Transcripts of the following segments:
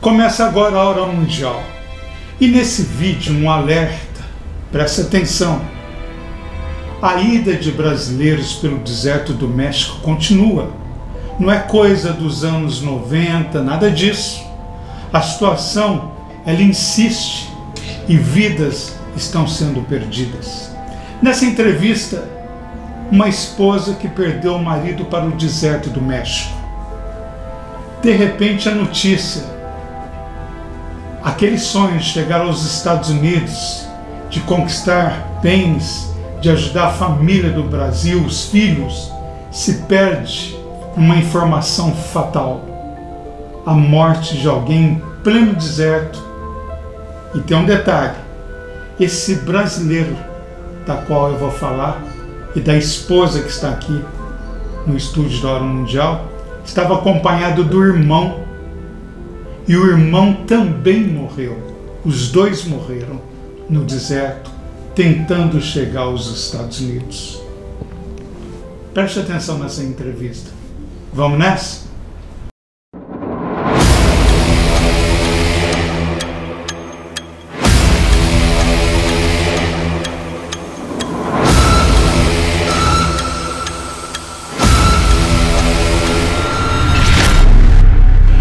Começa agora a Hora Mundial. E nesse vídeo, um alerta, preste atenção. A ida de brasileiros pelo deserto do México continua. Não é coisa dos anos 90, nada disso. A situação, ela insiste e vidas estão sendo perdidas. Nessa entrevista, uma esposa que perdeu o marido para o deserto do México. De repente, a notícia Aquele sonho de chegar aos Estados Unidos, de conquistar bens, de ajudar a família do Brasil, os filhos, se perde uma informação fatal. A morte de alguém em pleno deserto. E tem um detalhe: esse brasileiro da qual eu vou falar e da esposa que está aqui no estúdio da Hora Mundial estava acompanhado do irmão e o irmão também morreu. Os dois morreram no deserto, tentando chegar aos Estados Unidos. Preste atenção nessa entrevista. Vamos nessa?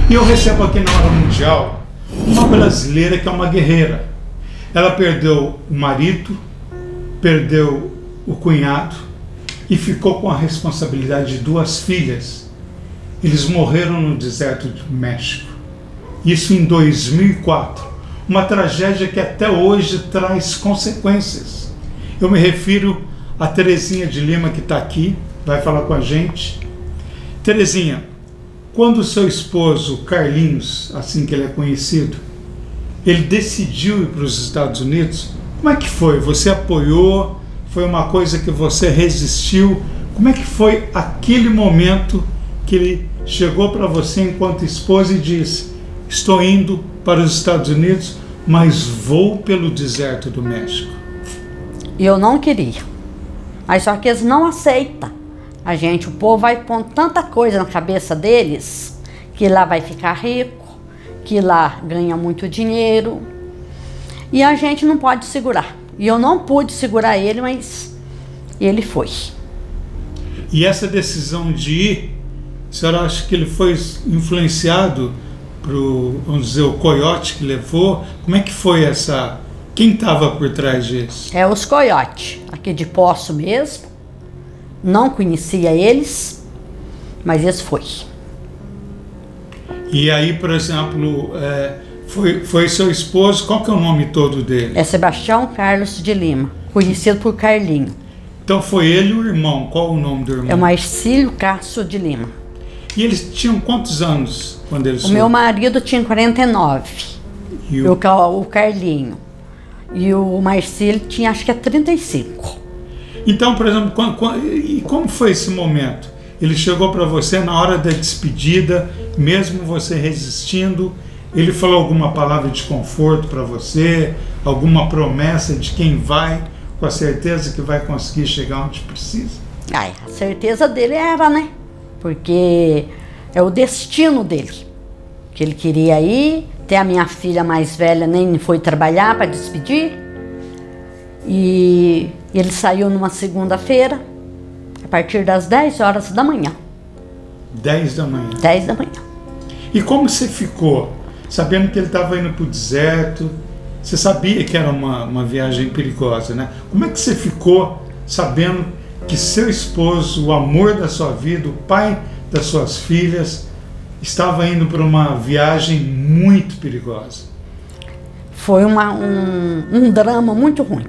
E eu recebo aqui na Hora Mundial uma brasileira que é uma guerreira. Ela perdeu o marido, perdeu o cunhado e ficou com a responsabilidade de duas filhas. Eles morreram no deserto do México. Isso em 2004. Uma tragédia que até hoje traz consequências. Eu me refiro a Terezinha de Lima, que está aqui, vai falar com a gente. Terezinha, quando seu esposo, Carlinhos, assim que ele é conhecido, ele decidiu ir para os Estados Unidos, como é que foi? Você apoiou? Foi uma coisa que você resistiu? Como é que foi aquele momento que ele chegou para você enquanto esposa e disse: Estou indo para os Estados Unidos, mas vou pelo deserto do México? Eu não queria. Mas só que eles não aceitam. A gente, o povo vai pondo tanta coisa na cabeça deles que lá vai ficar rico, que lá ganha muito dinheiro. E a gente não pode segurar. E eu não pude segurar ele, mas ele foi. E essa decisão de ir, a senhora acha que ele foi influenciado pro, vamos dizer, o coiote que levou? Como é que foi essa. Quem estava por trás disso? É os coiotes, aqui de Poço mesmo não conhecia eles, mas esse foi. E aí, por exemplo, é, foi, foi seu esposo, qual que é o nome todo dele? É Sebastião Carlos de Lima, conhecido por Carlinho. Então foi ele e o irmão, qual o nome do irmão? É o Marcílio Castro de Lima. E eles tinham quantos anos quando eles O meu marido tinha 49. E o... o Carlinho. E o Marcílio tinha acho que é 35. Então, por exemplo, quando, quando, e como foi esse momento? Ele chegou para você na hora da despedida, mesmo você resistindo, ele falou alguma palavra de conforto para você, alguma promessa de quem vai, com a certeza que vai conseguir chegar onde precisa? Ai, a certeza dele era, né? Porque é o destino dele. Que ele queria ir, até a minha filha mais velha nem foi trabalhar para despedir. E ele saiu numa segunda-feira, a partir das 10 horas da manhã. 10 da manhã? 10 da manhã. E como você ficou? Sabendo que ele estava indo para o deserto, você sabia que era uma, uma viagem perigosa, né? Como é que você ficou sabendo que seu esposo, o amor da sua vida, o pai das suas filhas, estava indo para uma viagem muito perigosa? Foi uma, um, um drama muito ruim.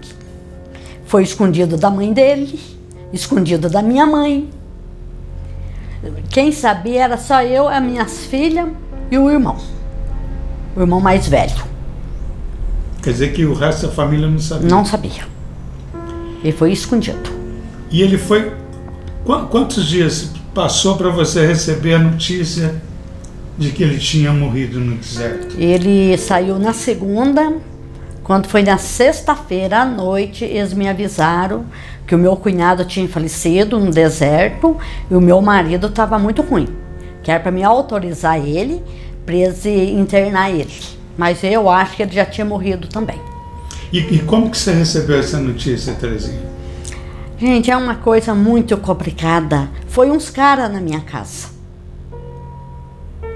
Foi escondido da mãe dele, escondido da minha mãe. Quem sabia era só eu, as minhas filhas e o irmão. O irmão mais velho. Quer dizer que o resto da família não sabia? Não sabia. Ele foi escondido. E ele foi. Quantos dias passou para você receber a notícia de que ele tinha morrido no deserto? Ele saiu na segunda, quando foi na sexta-feira à noite, eles me avisaram que o meu cunhado tinha falecido no deserto e o meu marido estava muito ruim. Que era para me autorizar ele preso e internar ele. Mas eu acho que ele já tinha morrido também. E, e como que você recebeu essa notícia, Terezinha? Gente, é uma coisa muito complicada. Foi uns caras na minha casa.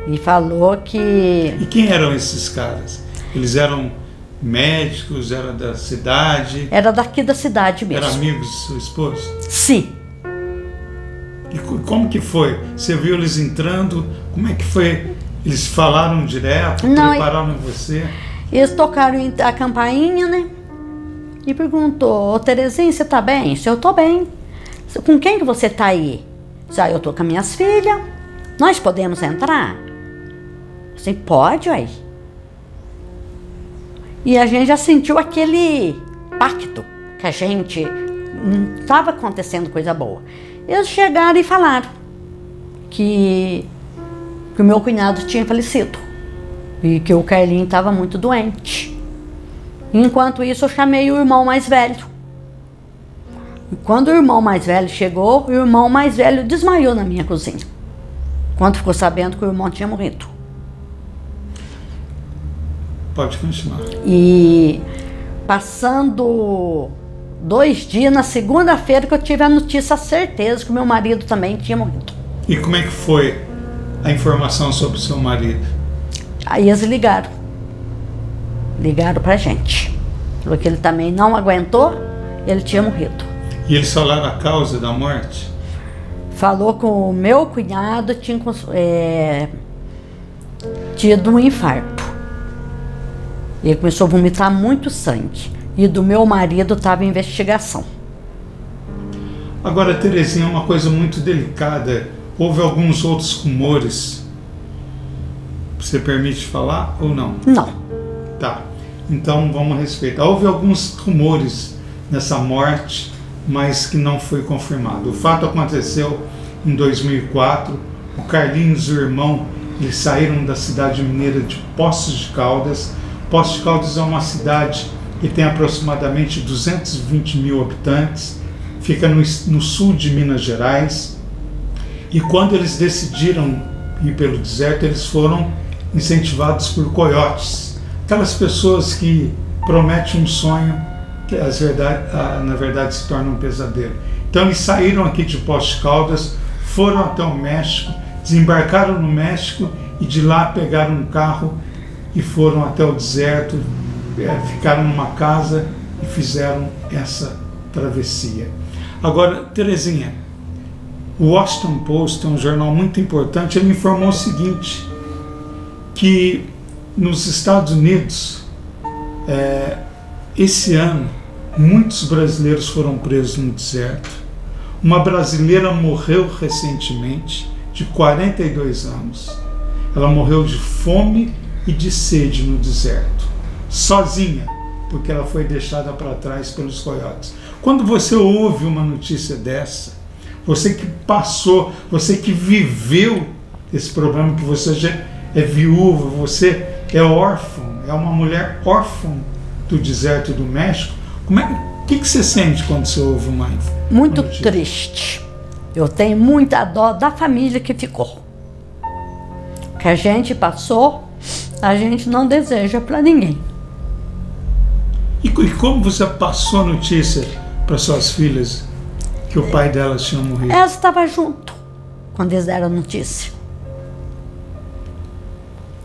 E falou que. E quem eram esses caras? Eles eram médicos, eram da cidade? Era daqui da cidade mesmo. Eram amigos do seu esposo? Sim. E como que foi? Você viu eles entrando? Como é que foi? Eles falaram direto? Não, prepararam você? Eles tocaram a campainha, né? E perguntou, ô Terezinha, você tá bem? Se eu tô bem. Com quem que você tá aí? Já eu tô com minhas filhas. Nós podemos entrar? Você pode, aí. E a gente já sentiu aquele pacto que a gente não estava acontecendo coisa boa. Eles chegaram e falaram que, que o meu cunhado tinha falecido e que o Carlinho estava muito doente. Enquanto isso, eu chamei o irmão mais velho. E quando o irmão mais velho chegou, o irmão mais velho desmaiou na minha cozinha. Quando ficou sabendo que o irmão tinha morrido. Pode continuar. E passando dois dias, na segunda-feira, que eu tive a notícia, a certeza que o meu marido também tinha morrido. E como é que foi a informação sobre o seu marido? Aí eles ligaram. Ligaram pra gente. Falou que ele também não aguentou, ele tinha morrido. E eles falaram a causa da morte? Falou que o meu cunhado tinha é, tido um infarto. Ele começou a vomitar muito sangue. E do meu marido estava em investigação. Agora, Terezinha, uma coisa muito delicada. Houve alguns outros rumores você permite falar ou não? Não. Tá. Então vamos respeitar. Houve alguns rumores nessa morte, mas que não foi confirmado. O fato aconteceu em 2004. O Carlinhos e o irmão eles saíram da cidade mineira de Poços de Caldas. Poços Caldas é uma cidade que tem aproximadamente 220 mil habitantes, fica no, no sul de Minas Gerais. E quando eles decidiram ir pelo deserto, eles foram incentivados por coiotes, aquelas pessoas que prometem um sonho que as verdade, na verdade se torna um pesadelo. Então eles saíram aqui de Poços Caldas, foram até o México, desembarcaram no México e de lá pegaram um carro e foram até o deserto, é, ficaram numa casa e fizeram essa travessia. Agora, Terezinha, o Washington Post é um jornal muito importante, ele informou o seguinte, que nos Estados Unidos, é, esse ano, muitos brasileiros foram presos no deserto. Uma brasileira morreu recentemente, de 42 anos. Ela morreu de fome e de sede no deserto, sozinha, porque ela foi deixada para trás pelos coiotes. Quando você ouve uma notícia dessa, você que passou, você que viveu esse problema que você já é viúva, você é órfão, é uma mulher órfã do deserto do México, como é, que, que você sente quando você ouve uma Muito uma triste. Eu tenho muita dó da família que ficou. Que a gente passou, a gente não deseja para ninguém. E, e como você passou a notícia para suas filhas que o pai delas tinha morrido? Elas estavam junto quando eles deram a notícia.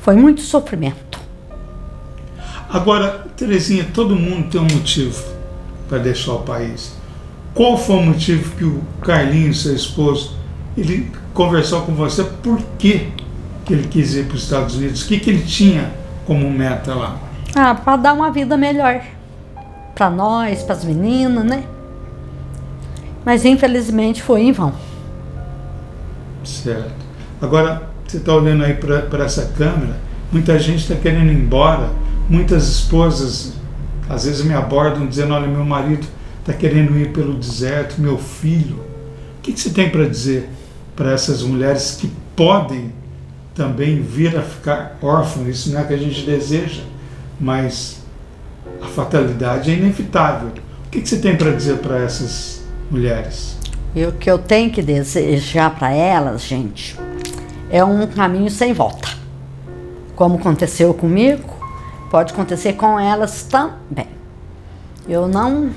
Foi muito sofrimento. Agora, Terezinha, todo mundo tem um motivo para deixar o país. Qual foi o motivo que o Carlinhos, seu esposo, ele conversou com você? Por que, que ele quis ir para os Estados Unidos? O que, que ele tinha como meta lá? Ah, para dar uma vida melhor para nós, para as meninas, né? Mas infelizmente foi em vão. Certo. Agora, você está olhando aí para essa câmera, muita gente está querendo ir embora, muitas esposas às vezes me abordam dizendo: Olha, meu marido está querendo ir pelo deserto, meu filho. O que, que você tem para dizer para essas mulheres que podem também vir a ficar órfãs? Isso não é que a gente deseja, mas a fatalidade é inevitável. O que, que você tem para dizer para essas mulheres? E o que eu tenho que desejar para elas, gente, é um caminho sem volta. como aconteceu comigo, pode acontecer com elas também. Eu não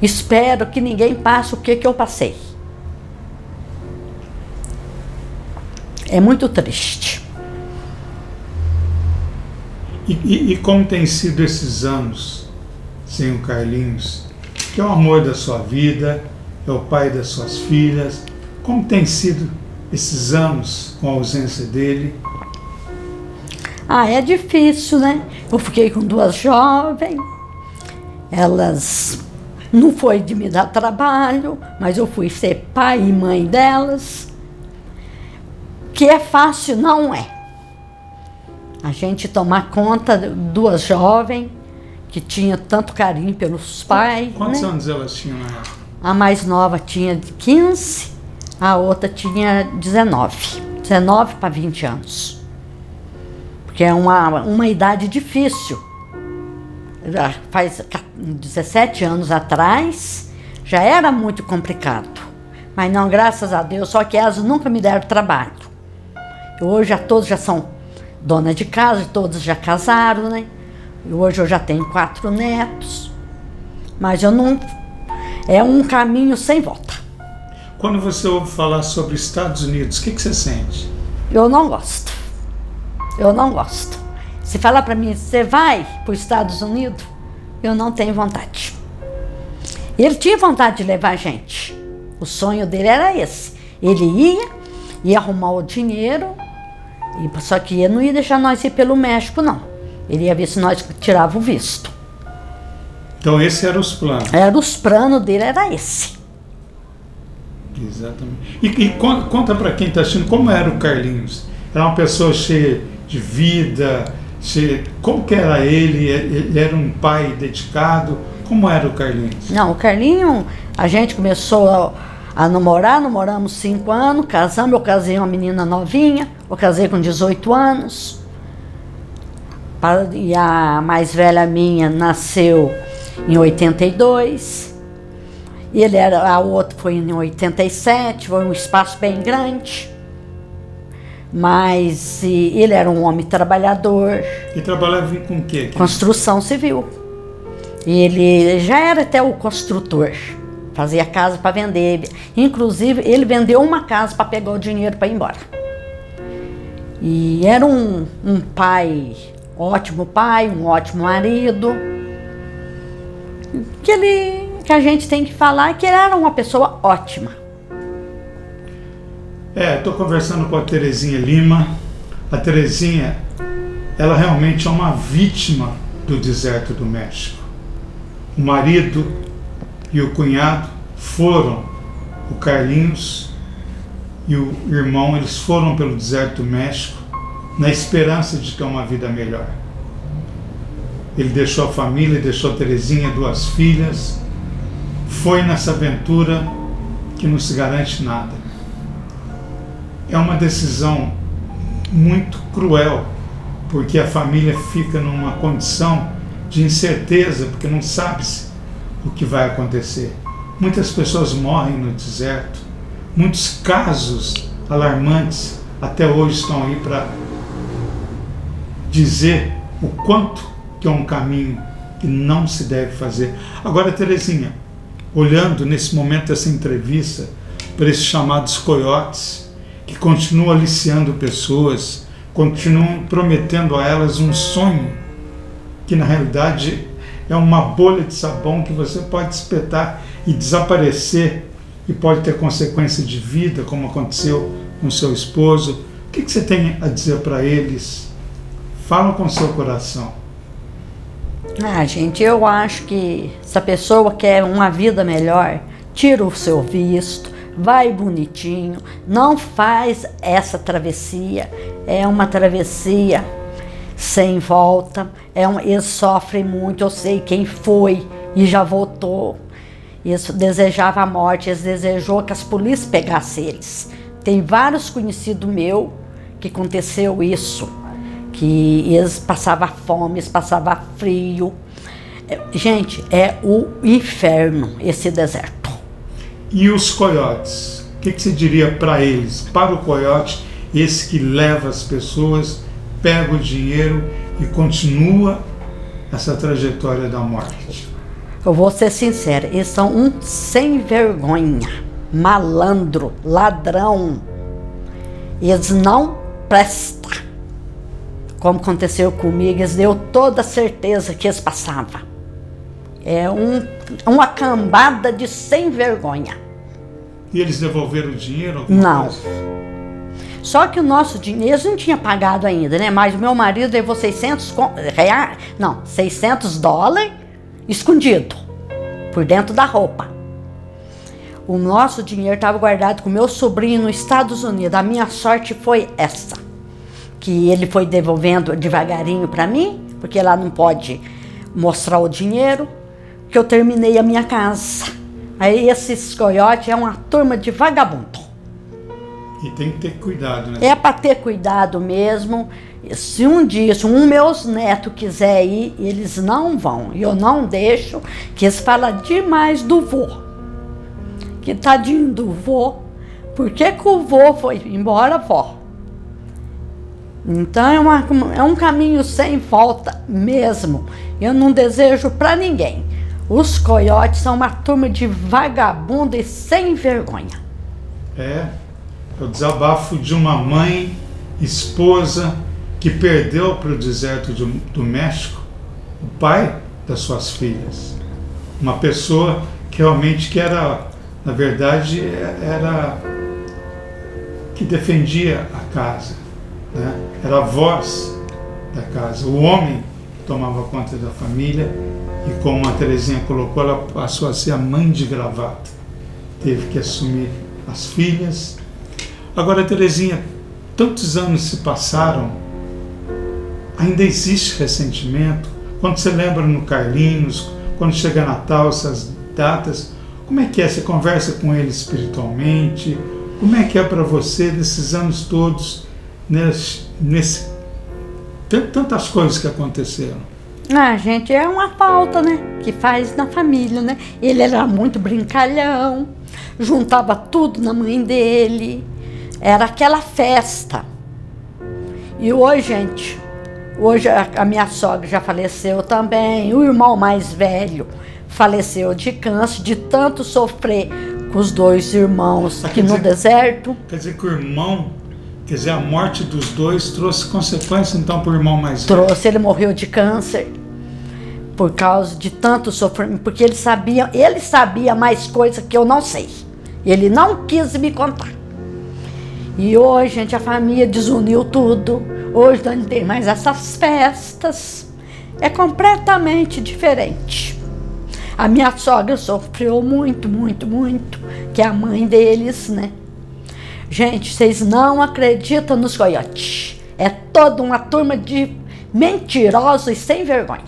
espero que ninguém passe o que, que eu passei. É muito triste. E, e, e, como tem sido esses anos sem o Carlinhos, que é o amor da sua vida, é o pai das suas filhas, como tem sido esses anos com a ausência dele? Ah, é difícil, né? Eu fiquei com duas jovens, elas não foi de me dar trabalho, mas eu fui ser pai e mãe delas. Que é fácil, não é. A gente tomar conta de duas jovens que tinha tanto carinho pelos pais. Quantos né? anos elas tinham na época? A mais nova tinha 15, a outra tinha 19. 19 para 20 anos. Porque é uma, uma idade difícil. Já faz 17 anos atrás, já era muito complicado. Mas não, graças a Deus, só que elas nunca me deram trabalho. Hoje já todos já são dona de casa, todos já casaram, né? E hoje eu já tenho quatro netos. Mas eu não. É um caminho sem volta. Quando você ouve falar sobre Estados Unidos, o que, que você sente? Eu não gosto. Eu não gosto. Se falar para mim, você vai para os Estados Unidos, eu não tenho vontade. Ele tinha vontade de levar a gente. O sonho dele era esse. Ele ia, ia arrumar o dinheiro, só que ele não ia deixar nós ir pelo México, não. Ele ia ver se nós tirava o visto. Então esse eram os planos. Era os planos dele, era esse. Exatamente. E, e conta para quem está assistindo como era o Carlinhos. Era uma pessoa cheia de vida, cheia, como que era ele? Ele era um pai dedicado. Como era o Carlinhos? Não, o Carlinho, a gente começou a, a namorar, namoramos cinco anos, casamos, eu casei uma menina novinha, eu casei com 18 anos. E a mais velha minha nasceu em 82. Ele era, a outra foi em 87, foi um espaço bem grande. Mas ele era um homem trabalhador. E trabalhava com o quê? Construção civil. E ele já era até o construtor. Fazia casa para vender. Inclusive, ele vendeu uma casa para pegar o dinheiro para ir embora. E era um, um pai, ótimo pai, um ótimo marido. Que ele que a gente tem que falar que ele era uma pessoa ótima. É, estou conversando com a Terezinha Lima. A Terezinha, ela realmente é uma vítima do deserto do México. O marido e o cunhado foram, o Carlinhos e o irmão, eles foram pelo deserto do México na esperança de ter uma vida melhor. Ele deixou a família, deixou a Terezinha, duas filhas, foi nessa aventura que não se garante nada. É uma decisão muito cruel, porque a família fica numa condição de incerteza, porque não sabe-se o que vai acontecer. Muitas pessoas morrem no deserto, muitos casos alarmantes até hoje estão aí para dizer o quanto que é um caminho que não se deve fazer. Agora, Terezinha, olhando nesse momento essa entrevista para esses chamados coiotes que continuam aliciando pessoas, continuam prometendo a elas um sonho que na realidade é uma bolha de sabão que você pode espetar e desaparecer e pode ter consequência de vida, como aconteceu com seu esposo. O que, você tem a dizer para eles? Fala com seu coração. Ah, gente, eu acho que se a pessoa quer uma vida melhor, tira o seu visto, vai bonitinho, não faz essa travessia. É uma travessia sem volta. É um, eles sofrem muito, eu sei quem foi e já voltou. Eles desejava a morte, eles desejou que as polícias pegassem eles. Tem vários conhecidos meus que aconteceu isso que eles passavam fome, eles passavam frio. É, gente, é o inferno esse deserto. E os coiotes? O que, que você diria para eles? Para o coiote, esse que leva as pessoas pega o dinheiro e continua essa trajetória da morte. Eu vou ser sincera, eles são um sem vergonha, malandro, ladrão. Eles não prestam. Como aconteceu comigo, eles deu toda a certeza que eles passavam. É um, uma cambada de sem vergonha. E eles devolveram o dinheiro? Não. Coisa? Só que o nosso dinheiro não tinha pagado ainda, né? Mas o meu marido levou 600 reais, não, 600 dólares escondido por dentro da roupa. O nosso dinheiro estava guardado com meu sobrinho nos Estados Unidos. A minha sorte foi essa, que ele foi devolvendo devagarinho para mim, porque lá não pode mostrar o dinheiro, que eu terminei a minha casa. Aí esses coiotes é uma turma de vagabundo. E tem que ter cuidado, né? É para ter cuidado mesmo. Se um dia, se um meus netos quiser ir, eles não vão. E eu não deixo, que eles falam demais do vô. Que tadinho do vô. Por que, que o vô foi embora, vó? Então é, uma, é um caminho sem volta mesmo. Eu não desejo para ninguém. Os coiotes são uma turma de vagabundo e sem vergonha. É, é o desabafo de uma mãe, esposa, que perdeu para o deserto do, do México o pai das suas filhas. Uma pessoa que realmente que era, na verdade, era que defendia a casa, né? era a voz da casa. O homem tomava conta da família e como a Terezinha colocou, ela passou a ser a mãe de gravata. Teve que assumir as filhas. Agora, Terezinha, tantos anos se passaram, ainda existe ressentimento. Quando você lembra no Carlinhos, quando chega Natal, essas datas, como é que é? Você conversa com ele espiritualmente? Como é que é para você nesses anos todos, nesse, nesse tantas coisas que aconteceram? Ah, gente, é uma falta, né? Que faz na família, né? Ele era muito brincalhão, juntava tudo na mãe dele. Era aquela festa. E hoje, gente, hoje a minha sogra já faleceu também. O irmão mais velho faleceu de câncer, de tanto sofrer com os dois irmãos aqui no deserto. Quer dizer que o irmão Quer dizer, a morte dos dois trouxe consequências então para o irmão mais velho? Trouxe, ele morreu de câncer por causa de tanto sofrimento, porque ele sabia, ele sabia mais coisa que eu não sei. Ele não quis me contar. E hoje, gente, a família desuniu tudo. Hoje não tem mais essas festas. É completamente diferente. A minha sogra sofreu muito, muito, muito, que é a mãe deles, né? Gente, vocês não acreditam nos coiotes. É toda uma turma de mentirosos e sem vergonha.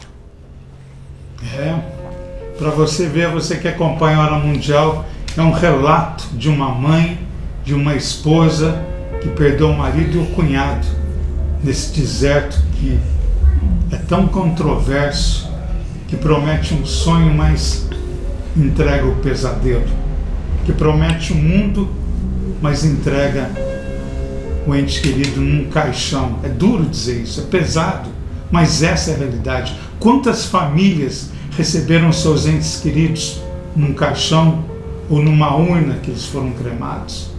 É, para você ver, você que acompanha a Hora Mundial, é um relato de uma mãe, de uma esposa que perdeu o marido e o cunhado nesse deserto que é tão controverso, que promete um sonho, mas entrega o pesadelo, que promete um mundo mas entrega o ente querido num caixão. É duro dizer isso, é pesado, mas essa é a realidade. Quantas famílias receberam seus entes queridos num caixão ou numa urna que eles foram cremados?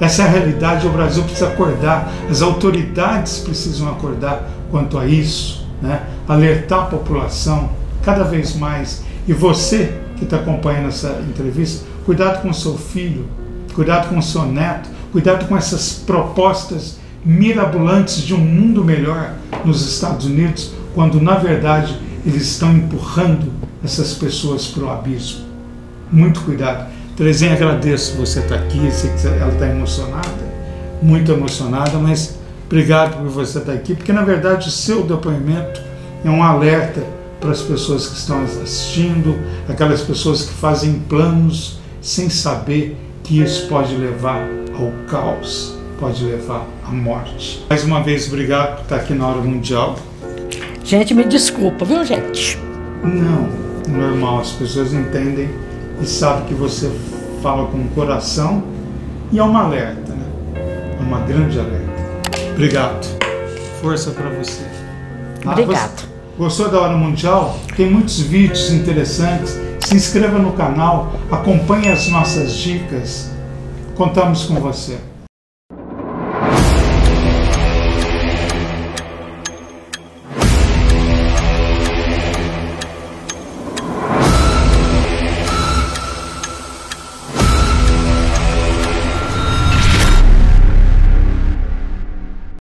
Essa é a realidade, o Brasil precisa acordar, as autoridades precisam acordar quanto a isso, né? alertar a população cada vez mais. E você que está acompanhando essa entrevista, cuidado com seu filho, cuidado com seu neto, cuidado com essas propostas mirabolantes de um mundo melhor nos Estados Unidos, quando na verdade eles estão empurrando essas pessoas para o abismo. Muito cuidado. Terezinha, agradeço você estar aqui, sei que ela está emocionada, muito emocionada, mas obrigado por você estar aqui, porque na verdade o seu depoimento é um alerta para as pessoas que estão assistindo, aquelas pessoas que fazem planos sem saber que isso pode levar ao caos, pode levar à morte. Mais uma vez, obrigado por estar aqui na Hora Mundial. Gente, me desculpa, viu, gente? Não, normal, as pessoas entendem e sabem que você fala com o coração e é uma alerta, né? É uma grande alerta. Obrigado. força para você. Tá? Obrigada. Gostou da Hora Mundial? Tem muitos vídeos interessantes. Se inscreva no canal, acompanhe as nossas dicas. Contamos com você.